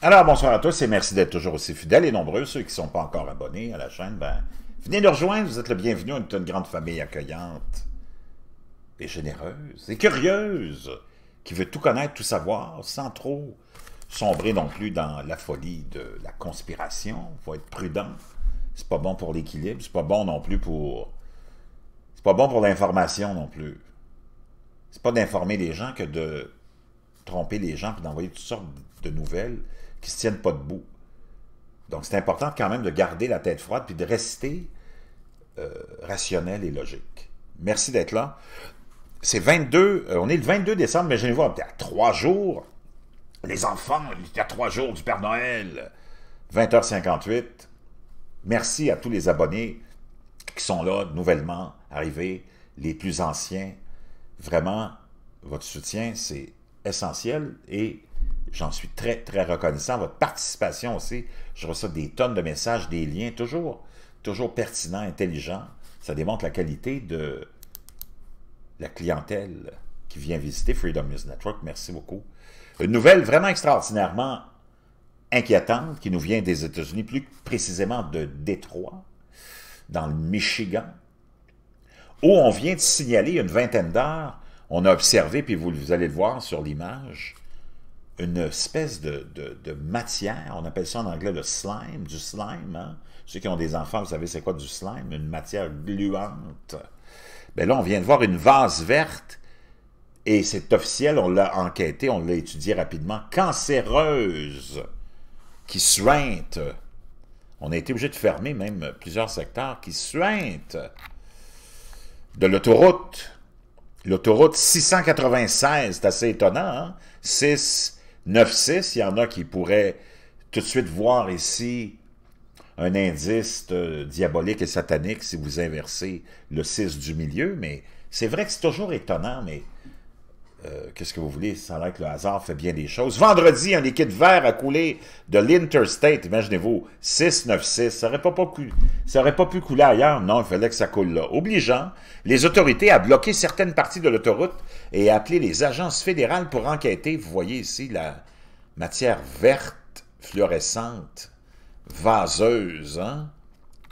Alors, bonsoir à tous et merci d'être toujours aussi fidèles et nombreux. Ceux qui ne sont pas encore abonnés à la chaîne, ben, venez nous rejoindre. Vous êtes le bienvenu. On est une grande famille accueillante et généreuse et curieuse qui veut tout connaître, tout savoir sans trop sombrer non plus dans la folie de la conspiration. Il faut être prudent. C'est pas bon pour l'équilibre. C'est pas bon non plus pour... C'est pas bon pour l'information non plus. C'est pas d'informer les gens que de tromper les gens et d'envoyer toutes sortes de nouvelles qui ne se tiennent pas debout. Donc, c'est important quand même de garder la tête froide puis de rester euh, rationnel et logique. Merci d'être là. C'est 22, euh, on est le 22 décembre, mais je voir, à trois jours, les enfants, il y a trois jours du Père Noël, 20h58. Merci à tous les abonnés qui sont là, nouvellement arrivés, les plus anciens. Vraiment, votre soutien, c'est essentiel et J'en suis très, très reconnaissant. Votre participation aussi, je reçois des tonnes de messages, des liens, toujours, toujours pertinents, intelligents. Ça démontre la qualité de la clientèle qui vient visiter Freedom News Network. Merci beaucoup. Une nouvelle vraiment extraordinairement inquiétante qui nous vient des États-Unis, plus précisément de Détroit, dans le Michigan, où on vient de signaler une vingtaine d'heures, on a observé, puis vous, vous allez le voir sur l'image, une espèce de, matière, on appelle ça en anglais le slime, du slime. Hein? Ceux qui ont des enfants, vous savez c'est quoi du slime? Une matière gluante. Bien là, on vient de voir une vase verte, et c'est officiel, on l'a enquêté, on l'a étudié rapidement, cancéreuse, qui suinte. On a été obligé de fermer même plusieurs secteurs qui suintent de l'autoroute. L'autoroute 696, c'est assez étonnant, hein? 6 9-6, il y en a qui pourraient tout de suite voir ici un indice euh, diabolique et satanique si vous inversez le 6 du milieu, mais c'est vrai que c'est toujours étonnant, mais euh, qu'est-ce que vous voulez, ça a l'air que le hasard fait bien des choses. Vendredi, un liquide vert a coulé de l'Interstate, imaginez-vous, 696, ça n'aurait pas, pu couler ailleurs, non, il fallait que ça coule là. Obligeant les autorités à bloquer certaines parties de l'autoroute et à appeler les agences fédérales pour enquêter. Vous voyez ici la matière verte, fluorescente, vaseuse, hein?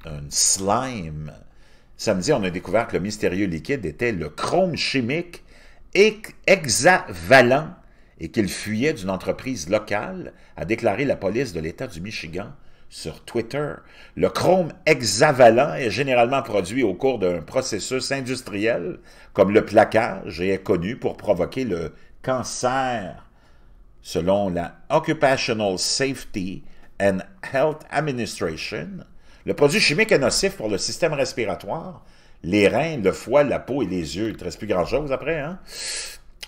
un slime. Samedi, on a découvert que le mystérieux liquide était le chrome chimique hexavalent et qu'il fuyait d'une entreprise locale, a déclaré la police de l'État du Michigan sur Twitter. Le chrome hexavalent est généralement produit au cours d'un processus industriel, comme le plaquage, et est connu pour provoquer le cancer. Selon la Occupational Safety and Health Administration, le produit chimique est nocif pour le système respiratoire, les reins, le foie, la peau et les yeux. Il ne reste plus grand-chose après. Hein?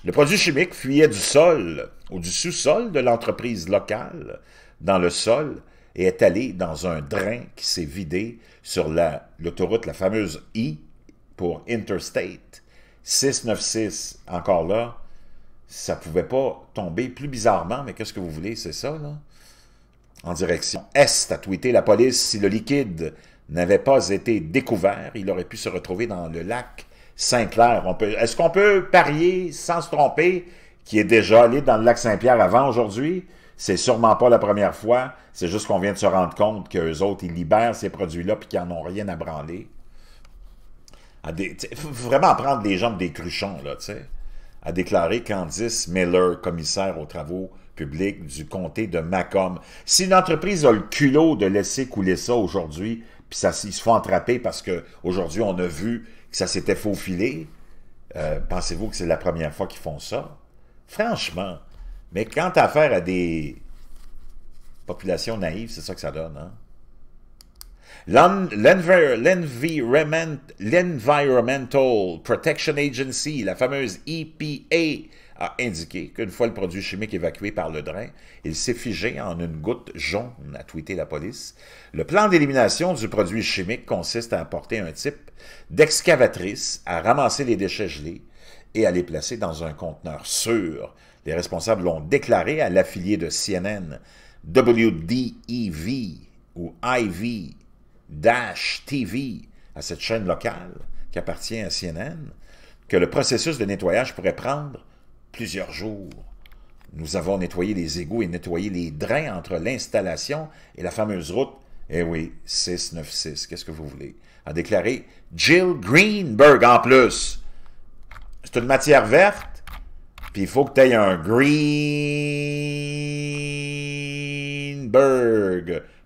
Le produit chimique fuyait du sol ou du sous-sol de l'entreprise locale dans le sol et est allé dans un drain qui s'est vidé sur l'autoroute, la, fameuse I pour Interstate 696. Encore là, ça ne pouvait pas tomber plus bizarrement, mais qu'est-ce que vous voulez, c'est ça, là? En direction Est, a tweeté la police, si le liquide n'avait pas été découvert, il aurait pu se retrouver dans le lac Saint-Clair. Est-ce qu'on peut parier, sans se tromper, qui est déjà allé dans le lac Saint-Pierre avant aujourd'hui? C'est sûrement pas la première fois. C'est juste qu'on vient de se rendre compte qu'eux autres, ils libèrent ces produits-là puis qu'ils n'en ont rien à branler. Il faut vraiment prendre les jambes des cruchons, là, tu sais. A déclaré Candice Miller, commissaire aux travaux publics du comté de Macomb. Si une entreprise a le culot de laisser couler ça aujourd'hui, puis ça, ils se font attraper parce qu'aujourd'hui, on a vu que ça s'était faufilé. Euh, pensez-vous que c'est la première fois qu'ils font ça? Franchement. Mais quand as affaire à des populations naïves, c'est ça que ça donne. Hein? L'Environmental Protection Agency, la fameuse EPA, a indiqué qu'une fois le produit chimique évacué par le drain, il s'est figé en une goutte jaune, a tweeté la police. Le plan d'élimination du produit chimique consiste à apporter un type d'excavatrice à ramasser les déchets gelés et à les placer dans un conteneur sûr. Les responsables l'ont déclaré à l'affilié de CNN WDEV ou IV TV à cette chaîne locale qui appartient à CNN que le processus de nettoyage pourrait prendre plusieurs jours. Nous avons nettoyé les égouts et nettoyé les drains entre l'installation et la fameuse route. Eh oui, 696, qu'est-ce que vous voulez? A déclaré Jill Greenberg en plus. C'est une matière verte, puis il faut que tu aies un Greenberg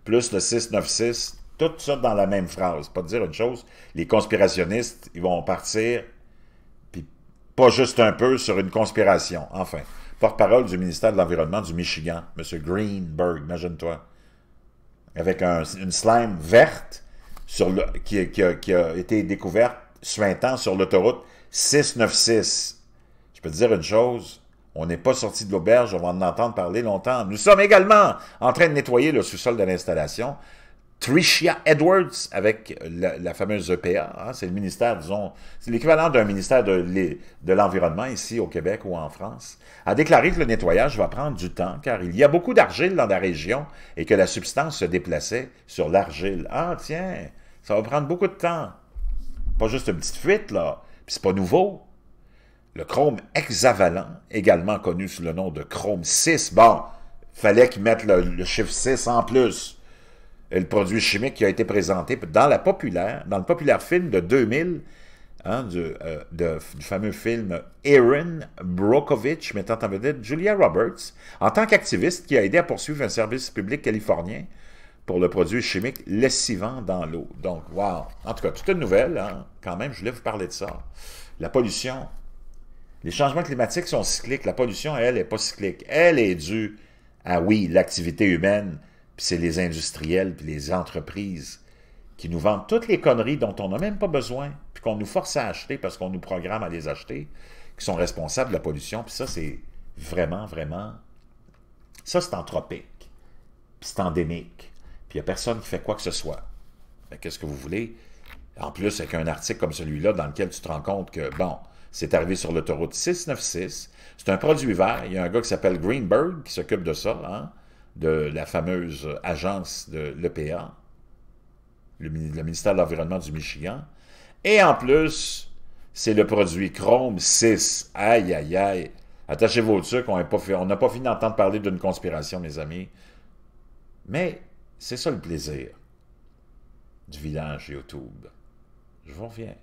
plus le 696, tout ça dans la même phrase. Pas dire une chose, les conspirationnistes, ils vont partir, pas juste un peu, sur une conspiration. Enfin, porte-parole du ministère de l'Environnement du Michigan, M. Greenberg, imagine-toi, avec une slime verte qui, a, été découverte suintant sur l'autoroute 696. Je peux te dire une chose, on n'est pas sorti de l'auberge, on va en entendre parler longtemps. Nous sommes également en train de nettoyer le sous-sol de l'installation. Tricia Edwards, avec la, fameuse EPA, hein, c'est le ministère, disons, c'est l'équivalent d'un ministère de, l'Environnement ici au Québec ou en France, a déclaré que le nettoyage va prendre du temps car il y a beaucoup d'argile dans la région et que la substance se déplaçait sur l'argile. Ah tiens, ça va prendre beaucoup de temps. Pas juste une petite fuite, là. Puis c'est pas nouveau. Le chrome hexavalent, également connu sous le nom de chrome 6, bon, fallait qu'ils mettent le, chiffre 6 en plus. Le produit chimique qui a été présenté dans, le populaire film de 2000, hein, euh, du, fameux film Aaron Brokovich, mettant en vedette Julia Roberts, en tant qu'activiste qui a aidé à poursuivre un service public californien pour le produit chimique lessivant dans l'eau. Donc, wow! En tout cas, toute une nouvelle, hein, quand même, je voulais vous parler de ça. La pollution, les changements climatiques sont cycliques. La pollution, elle, n'est pas cyclique. Elle est due à, oui, l'activité humaine, c'est les industriels, puis les entreprises qui nous vendent toutes les conneries dont on n'a même pas besoin, puis qu'on nous force à acheter parce qu'on nous programme à les acheter, qui sont responsables de la pollution. Puis ça, c'est vraiment, vraiment... Ça, c'est anthropique, puis c'est endémique. Puis il n'y a personne qui fait quoi que ce soit. Qu'est-ce que vous voulez? En plus, avec un article comme celui-là, dans lequel tu te rends compte que, bon, c'est arrivé sur l'autoroute 696. C'est un produit vert. Il y a un gars qui s'appelle Greenberg qui s'occupe de ça, hein, de la fameuse agence de l'EPA, le, ministère de l'Environnement du Michigan. Et en plus, c'est le produit Chrome 6. Aïe, aïe, aïe. Attachez vos trucs, on n'a pas, pas fini d'entendre parler d'une conspiration, mes amis. Mais c'est ça le plaisir du village YouTube. Je vous reviens.